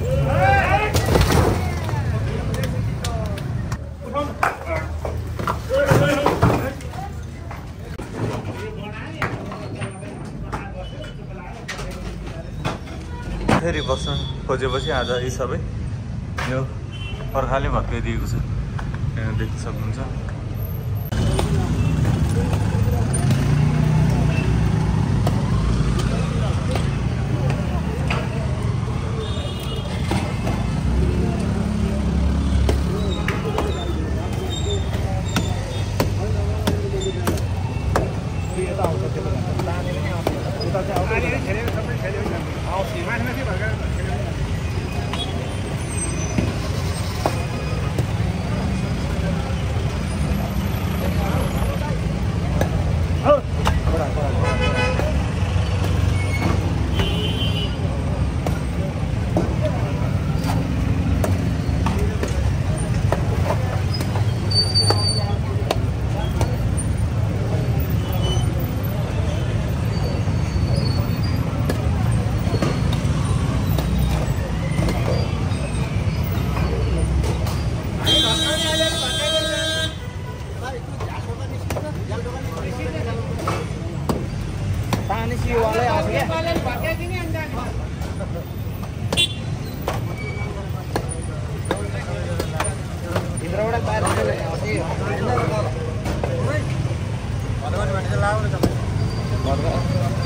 फेरि बस्न खोजेपछि आज यी सबै यो पर्खाले भत्काइदिएको छ। यहाँ देख्न सक्नुहुन्छ। आएको क्या भित्रबाट बाहिर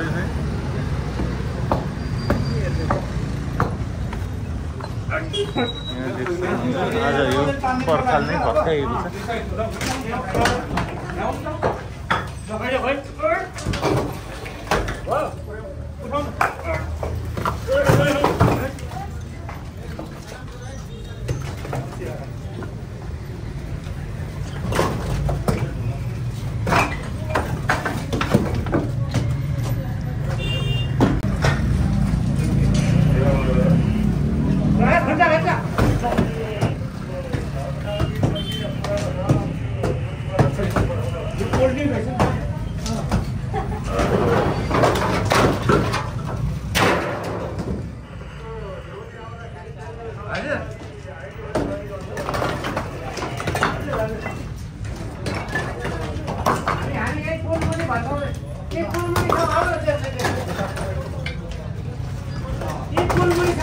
यहाँ देख्छ आज यो पर्खाल नै भत्काइएको छ এই ফুলমুড়ি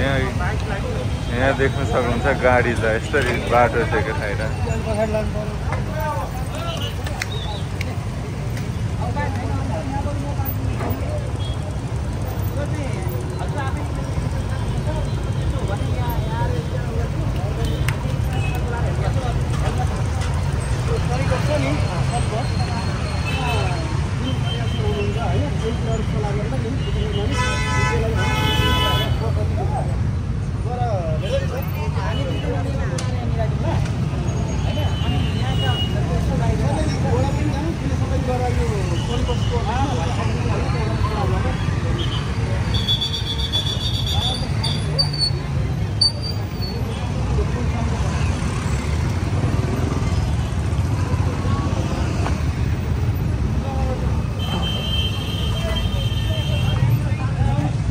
यहाँ यहाँ देख्न सक्नुहुन्छ गाडीलाई। यस्तरी बाटो छ खाएर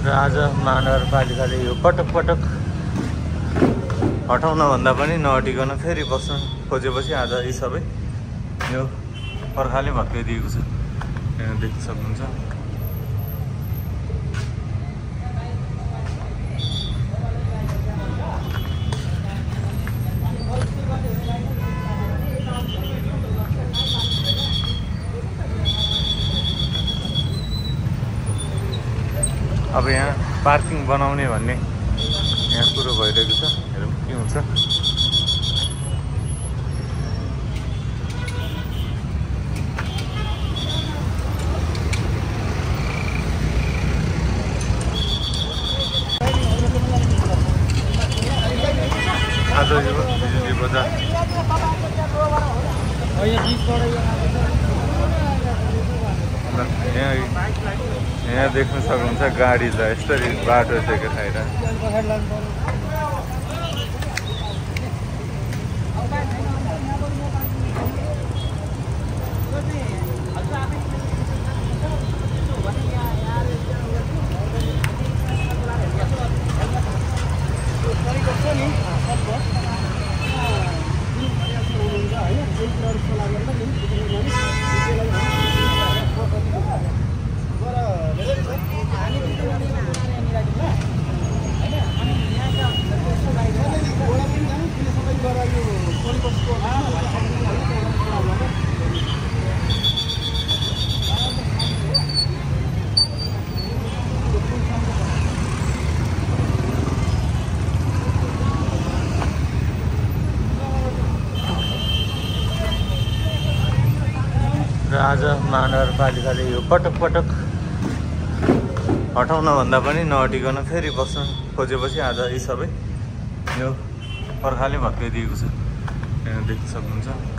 र आज महानगरपालिकाले यो पटक पटक हटाउन भन्दा पनि नहटिकन फेरि बस्न खोजेपछि आज यी सबै यो पर्खाले भत्काइदिएको छ। देख्न सक्नुहुन्छ अब यहाँ पार्किङ बनाउने भन्ने यहाँ कुरो भइरहेको छ। हेरौँ के हुन्छ। आज यो बिजुली बजार यहाँ यहाँ देख्न सक्नुहुन्छ गाडीलाई यस्तरी बाटो छ खाएर आज महानगरपालिकाले यो पटक पटक हटाउन भन्दा पनि नहटिकन फेरि बस्न खोजेपछि आज यी सबै यो पर्खाले भत्काइदिएको छ। देख्न सक्नुहुन्छ।